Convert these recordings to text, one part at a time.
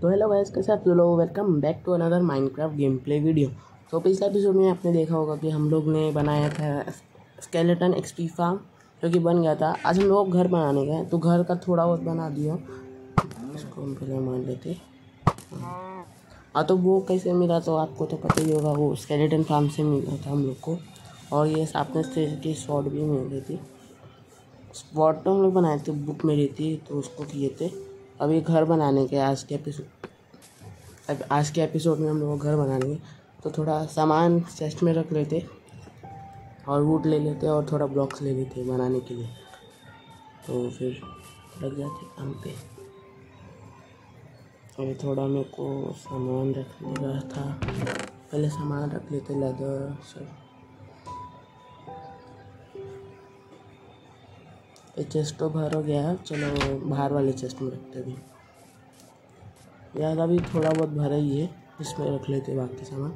तो hello guys कैसे आप लोग? Welcome back to another Minecraft gameplay video तो पिछले एपिसोड में आपने देखा होगा कि हम लोग ने बनाया था स्केलेटन एक्सपी फार्म जो कि बन गया था। आज हम लोग घर बनाने गए तो घर का थोड़ा बहुत बना दिया। इसको हम पहले मान लेते हाँ। तो वो कैसे मिला तो आपको तो पता ही होगा, वो स्केलेटन फार्म से मिला था हम लोग को। और ये आपने की शॉर्ट भी मिल रही थी। स्पॉट तो हम लोग बनाए थे बुक में रहती तो उसको किए थे। अभी घर बनाने के आज के एपिसोड अब आज के एपिसोड में हम लोग घर बनाने तो थोड़ा सामान चेस्ट में रख लेते और वुड ले लेते और थोड़ा ब्लॉक्स ले लेते बनाने के लिए। तो फिर लग जाते काम पे। अभी थोड़ा मेरे को सामान रखने का था। पहले सामान रख लेते लेदर सब। ये चेस्ट तो भर हो गया है। चलो, बाहर वाले चेस्ट में रखते भी यार, अभी थोड़ा बहुत भरा ही है। इसमें रख लेते बाकी सामान।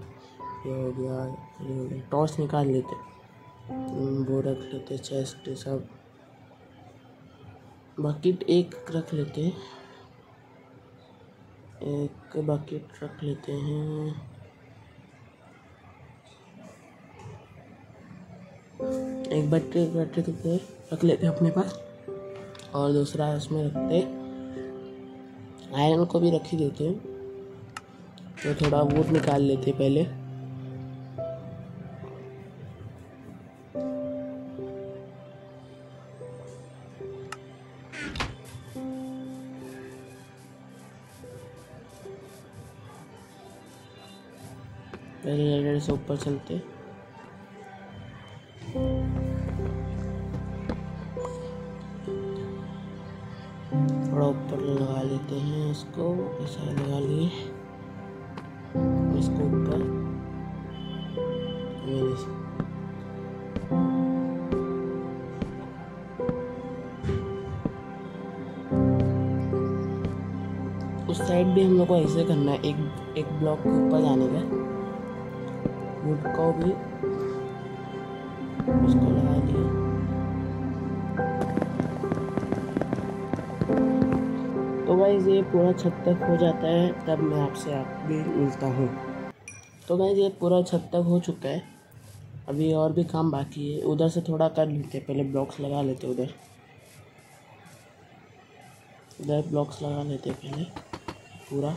ये हो गया, ये हो गया। टॉर्च निकाल लेते वो रख लेते चेस्ट सब। बकेट एक रख लेते एक बकेट रख लेते हैं। एक बैटरी बैटरी के रख लेते अपने पास। और दूसरा उसमें रखते आयरन को भी रख ही देते तो थोड़ा वोट निकाल लेते पहले। पहले से ऊपर चलते थोड़ा ऊपर लगा लेते हैं इसको, ऐसा लगा लिए। इसको ऊपर। उस साइड भी हम लोग को ऐसे करना है, एक एक ब्लॉक के ऊपर जाने का। वुड को भी। उसको लगा दिया। गाइज़ ये पूरा छत तक हो जाता है, तब मैं आपसे आप भी मिलता हूँ। तो गाइज़ ये पूरा छत तक हो चुका है। अभी और भी काम बाकी है। उधर से थोड़ा कर लेते पहले ब्लॉक्स लगा लेते उधर। उधर ब्लॉक्स लगा लेते पहले, पूरा।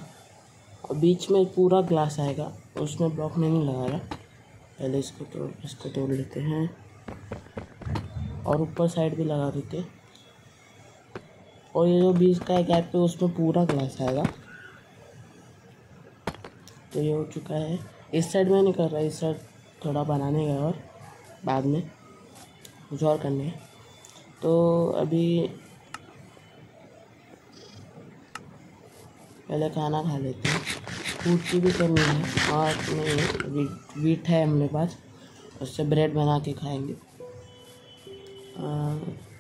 और बीच में पूरा ग्लास आएगा, उसमें ब्लॉक नहीं लगाएगा पहले इसको तोड़ इसको तोड़ लेते हैं। और ऊपर साइड भी लगा देते हैं। और ये जो बीच का गैप पे उसमें पूरा ग्लास आएगा। तो ये हो चुका है। इस साइड में नहीं कर रहा, इस साइड थोड़ा बनाने का और बाद में कुछ और करने तो अभी पहले खाना खा लेते हैं। फ़ूड की भी करनी है, और नहीं, अभी वीट है हमारे पास, उससे ब्रेड बना के खाएँगे।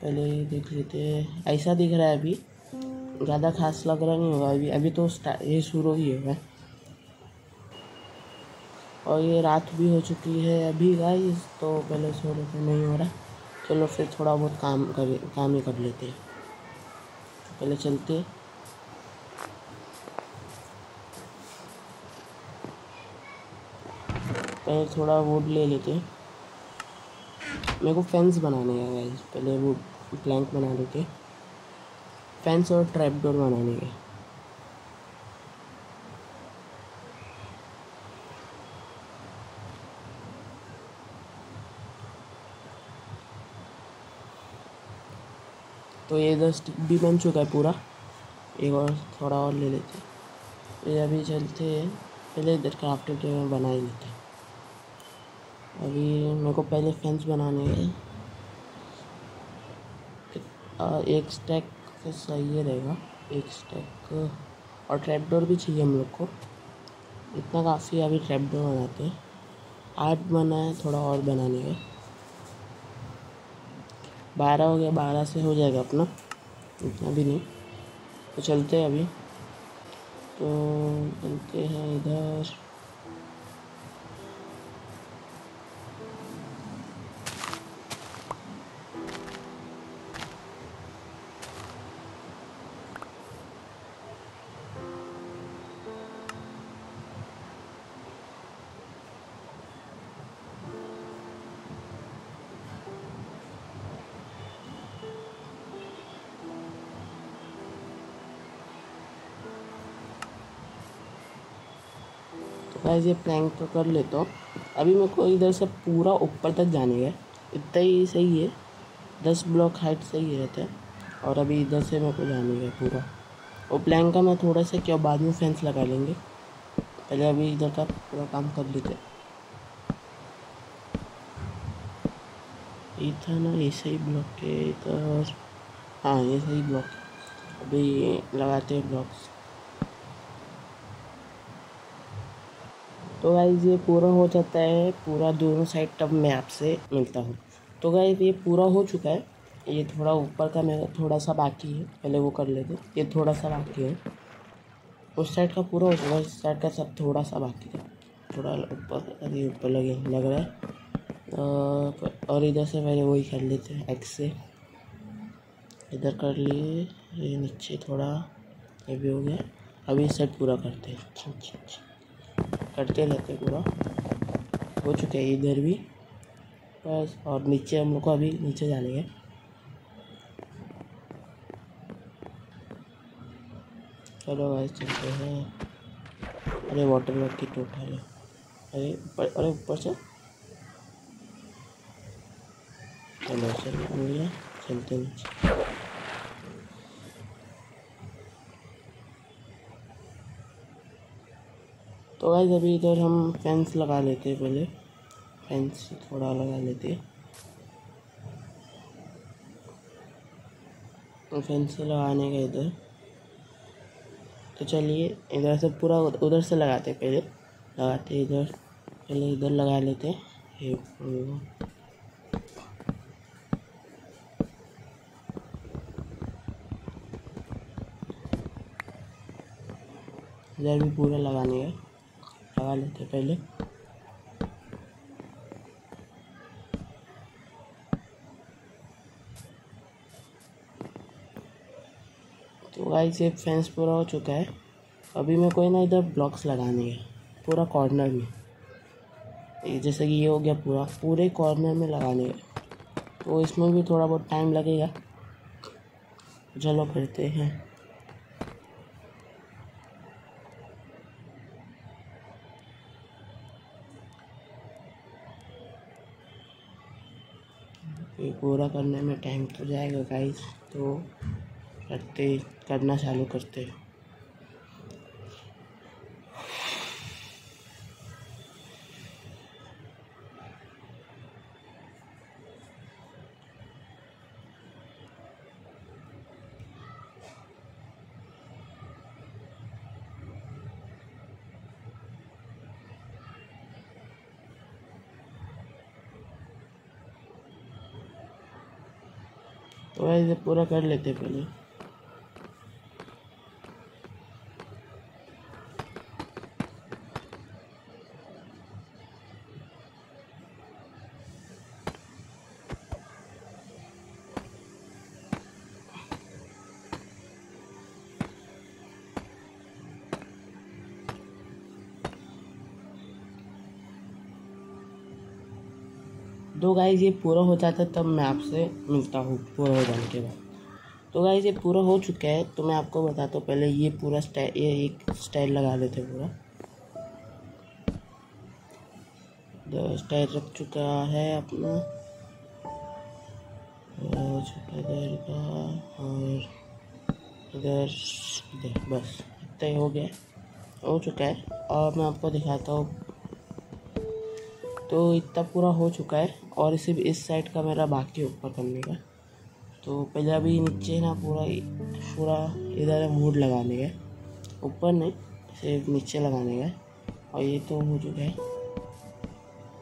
पहले ये देख लेते हैं। ऐसा दिख रहा है अभी। ज़्यादा खास लग रहा नहीं होगा अभी। अभी तो ये शुरू ही होगा और ये रात भी हो चुकी है अभी गाइस तो पहले सो लेते नहीं हो रहा। चलो फिर थोड़ा बहुत काम कर, काम ही कर लेते हैं। पहले चलते पहले थोड़ा वुड ले लेते हैं। मेरे को फेंस बनाने का गाइस पहले वो प्लैंक बना लेते फेंस और ट्रैप डोर बनाने के तो ये इधर स्टिक भी बन चुका है पूरा। एक और थोड़ा और ले लेते ये अभी चलते पहले इधर क्राफ्टेड बना ही लेते अभी मेरे को पहले फेंस बनाने हैं। एक स्टैक सही रहेगा? एक स्टैक और ट्रैप डोर भी चाहिए हम लोग को। इतना काफ़ी अभी ट्रैप डोर बनाते हैं। आठ बना है, थोड़ा और बनाने का। बारह हो गया, बारह से हो जाएगा अपना। इतना भी नहीं। तो चलते हैं अभी। तो चलते हैं इधर। गाइस ये प्लैंक तो कर लेता हूँ। अभी मेरे को इधर से पूरा ऊपर तक जाने का इतना ही सही है। दस ब्लॉक हाइट सही रहता है। और अभी इधर से मेरे को जाने का पूरा। और प्लैंक का मैं थोड़ा सा क्या बाद में फेंस लगा लेंगे। पहले अभी इधर का पूरा काम कर लेते ये था ना, ये सही ब्लॉक के इधर हाँ ये सही ब्लॉक अभी लगाते हैं ब्लॉक्स तो गाइज़ ये पूरा हो जाता है, पूरा दोनों साइड तब मैं आपसे मिलता हूँ। तो गाइज़ ये पूरा हो चुका है। ये थोड़ा ऊपर का मेरा थोड़ा सा बाकी है, पहले वो कर लेते ये थोड़ा सा बाकी है। उस साइड का पूरा हो चुका है इस साइड का सब थोड़ा सा बाकी है। थोड़ा ऊपर, अभी ऊपर लगे, लग रहा है। और इधर से पहले वही कर लेते हैं एक्स से। इधर कर लिए नीचे थोड़ा, ये भी हो गया। अभी इस साइड पूरा करते हैं। करते रहते पूरा। हो चुके हैं इधर भी। बस, और नीचे हम लोग को अभी नीचे जाने है। चलो भाई चलते हैं। अरे वाटर वर्क की टोटल है। अरे, ऊपर अरे, ऊपर से? चलो चलो चलते नीचे। तो गाइज़ अभी इधर हम फेंस लगा लेते हैं पहले। फेंस थोड़ा लगा लेते हैं। फेंस लगाने का इधर। तो चलिए, इधर से पूरा उधर से लगाते हैं पहले। लगाते इधर। पहले इधर लगा लेते ये इधर भी पूरा लगाने का लगा लेते हैं पहले। तो गाइस ये फेंस पूरा हो चुका है। अभी मैं कोई ना इधर ब्लॉक्स लगाने हैं, पूरा कॉर्नर में। जैसे कि ये हो गया पूरा, पूरे कॉर्नर में लगाने हैं। तो इसमें भी थोड़ा बहुत टाइम लगेगा। चलो करते हैं। ये पूरा करने में टाइम तो जाएगा गाइस तो करते करना चालू करते. ऐसे पूरा कर लेते पहले। तो गाइज़ ये पूरा हो जाता है, तब मैं आपसे मिलता हूँ पूरा हो जाने के बाद। तो गाइज़ ये पूरा हो चुका है तो मैं आपको बताता हूँ, पहले ये पूरा स्टाइल ये एक स्टाइल लगा लेते पूरा। स्टाइल रख चुका है अपना। इधर का, और इधर इधर बस, इतना ही हो गया, हो चुका है। और मैं आपको दिखाता हूँ तो इतना पूरा हो चुका है और भी इस साइड का मेरा बाकी ऊपर करने का। तो पहले अभी नीचे ना पूरा पूरा इधर वुड लगाने का। ऊपर नहीं, सिर्फ़ नीचे लगाने का। और ये तो हो चुका है।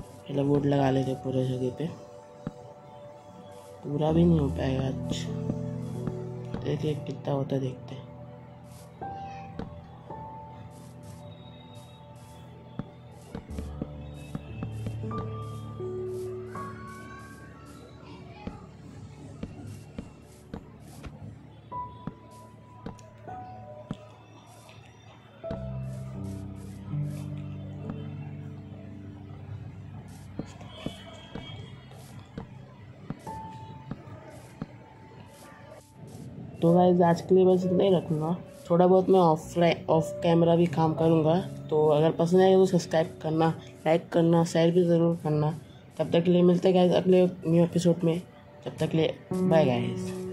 पहले वुड लगा लेते पूरे जगह पे। पूरा भी नहीं हो पाएगा आज। देखिए कितना होता देखते हैं। तो गाइज़ आज के लिए बस इतना ही रखूँगा। थोड़ा बहुत मैं ऑफ़ ऑफ़ कैमरा भी काम करूँगा। तो अगर पसंद आएगा तो सब्सक्राइब करना लाइक करना शेयर भी ज़रूर करना। तब तक के लिए मिलते गाइज़ अगले न्यू एपिसोड में। तब तक के लिए बाय गाइज़